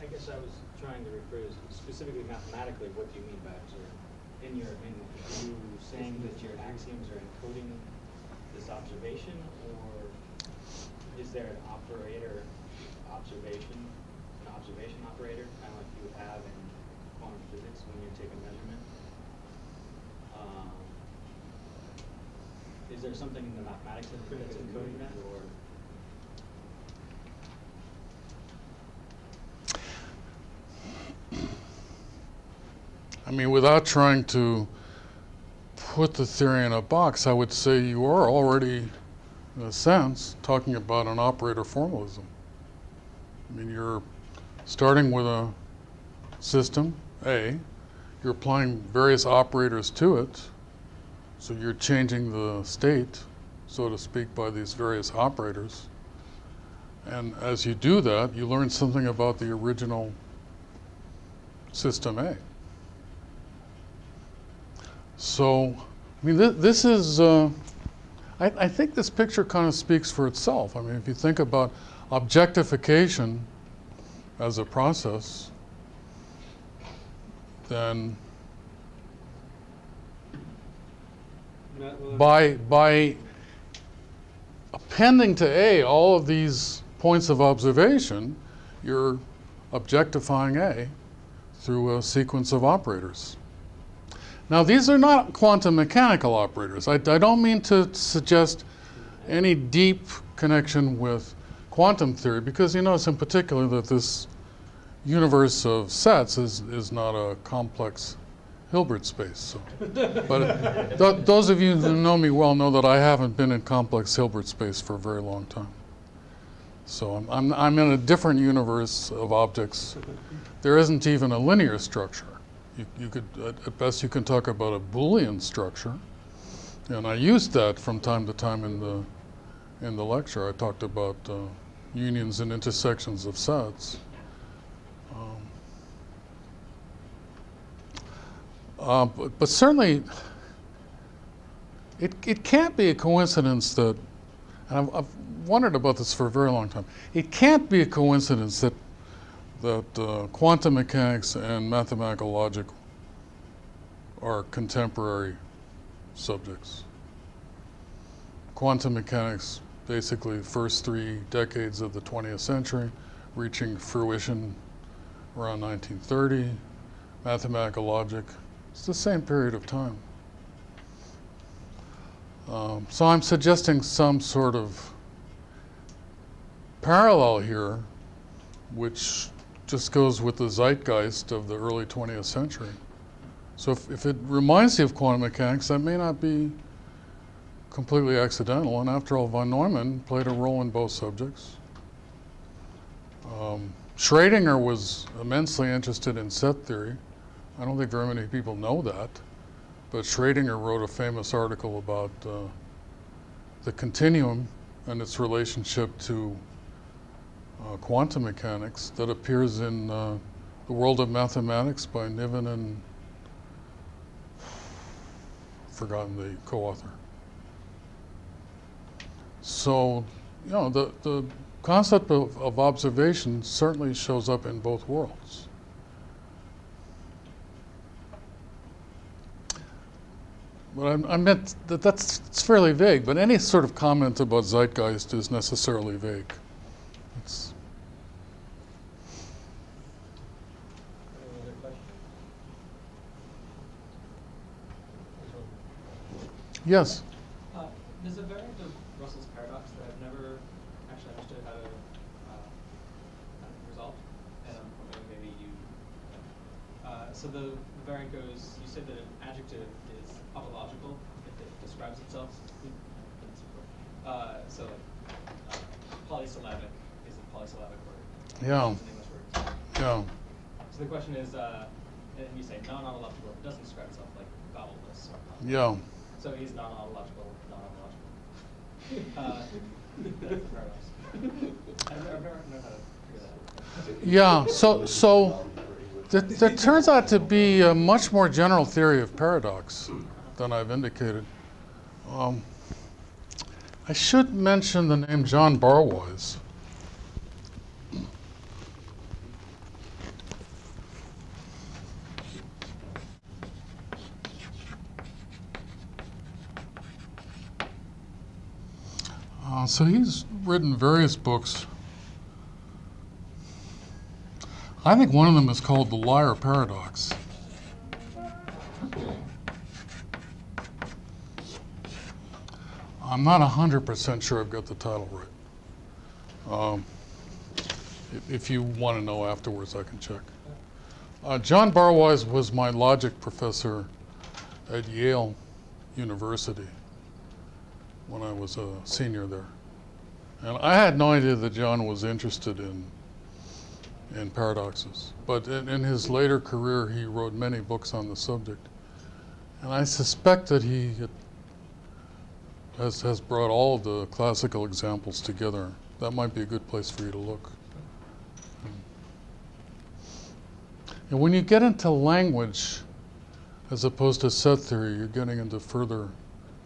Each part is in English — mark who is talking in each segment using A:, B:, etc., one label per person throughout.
A: I guess I was trying to rephrase specifically mathematically, what do you mean by observe? In your, in, are you saying that your axioms are encoding this observation, or is there an operator observation, an observation operator, kind of like you have in quantum physics when you take a measurement? Um, Is there something in the mathematics that- that's encoding that, or?
B: I mean, without trying to put the theory in a box, I would say you are already, in a sense, talking about an operator formalism. I mean, you're starting with a system, A, you're applying various operators to it, so you're changing the state, so to speak, by these various operators. And as you do that, you learn something about the original system A. So, I mean, th- this is, uh, I, I think this picture kind of speaks for itself. I mean, if you think about objectification as a process, then by, by appending to A all of these points of observation, you're objectifying A through a sequence of operators. Now, these are not quantum mechanical operators. I, I don't mean to suggest any deep connection with quantum theory because you notice in particular that this universe of sets is, is not a complex Hilbert space. So. but th- those of you who know me well know that I haven't been in complex Hilbert space for a very long time. So I'm, I'm, I'm in a different universe of objects. There isn't even a linear structure. You, you could, at, at best, you can talk about a Boolean structure. And I used that from time to time in the, in the lecture. I talked about uh, unions and intersections of sets. Uh, but, but certainly, it, it can't be a coincidence that, and I've, I've wondered about this for a very long time, it can't be a coincidence that that uh, quantum mechanics and mathematical logic are contemporary subjects. Quantum mechanics, basically, the first three decades of the 20th century, reaching fruition around 1930. Mathematical logic, it's the same period of time. Um, so I'm suggesting some sort of parallel here, which just goes with the zeitgeist of the early 20th century. So if, if it reminds you of quantum mechanics, that may not be completely accidental. And after all, von Neumann played a role in both subjects. Um, Schrödinger was immensely interested in set theory. I don't think very many people know that. But Schrödinger wrote a famous article about uh, the continuum and its relationship to uh, quantum mechanics that appears in uh, The World of Mathematics by Niven and forgotten the co-author. So, you know, the, the concept of, of observation certainly shows up in both worlds. But I, I meant that that's it's fairly vague, but any sort of comment about zeitgeist is necessarily vague. It's, yes.
C: Uh, there's a variant of Russell's paradox that I've never actually understood how to uh, kind of resolve, and I'm hoping maybe you. Uh, so the, the variant goes: you said that an adjective is autological if it describes itself. Uh, so like uh, polysyllabic is a polysyllabic word.
B: Yeah.
C: It's an English word.
B: Yeah.
C: So the question is, uh, and you say non-autological it doesn't describe itself like vowelless.
B: Yeah.
C: So he's non-autological, non-autological. Uh, that's the paradox. I've never, I've never known how to figure that out.
B: Yeah. So, so that, that turns out to be a much more general theory of paradox than I've indicated. Um, I should mention the name John Barwise. Uh, so he's written various books. I think one of them is called The Liar Paradox. I'm not 100% sure I've got the title right. Um, if, if you want to know afterwards, I can check. Uh, John Barwise was my logic professor at Yale University when I was a senior there. And I had no idea that John was interested in, in paradoxes. But in, in his later career, he wrote many books on the subject. And I suspect that he has, has brought all of the classical examples together. That might be a good place for you to look. Hmm. And when you get into language, as opposed to set theory, you're getting into further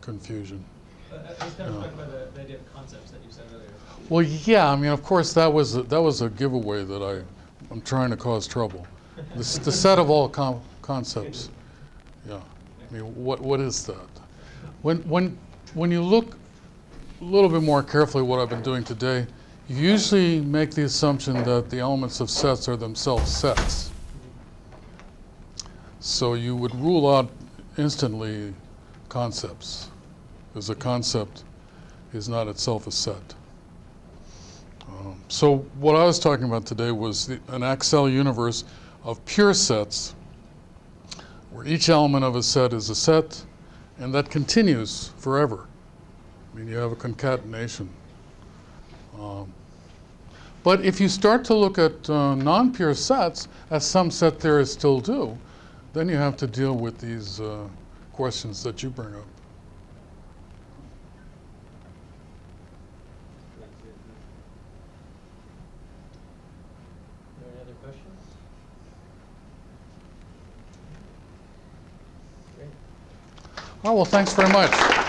B: confusion.
C: But I I was kind of
B: Yeah.
C: talking about the, the idea of concepts that you said earlier.
B: Well, yeah, I mean, of course, that was a, that was a giveaway that I, I'm trying to cause trouble. The, the set of all com- concepts. Yeah. I mean, what what is that? When when when you look a little bit more carefully, what I've been doing today, you usually make the assumption that the elements of sets are themselves sets. So you would rule out instantly concepts, because a concept is not itself a set. Um, so what I was talking about today was the, an Aczel universe of pure sets, where each element of a set is a set, and that continues forever. I mean, you have a concatenation. Um, but if you start to look at uh, non-pure sets, as some set theorists still do, then you have to deal with these uh, questions that you bring up.
C: Are there any other questions? Great.
B: Oh, well, thanks very much.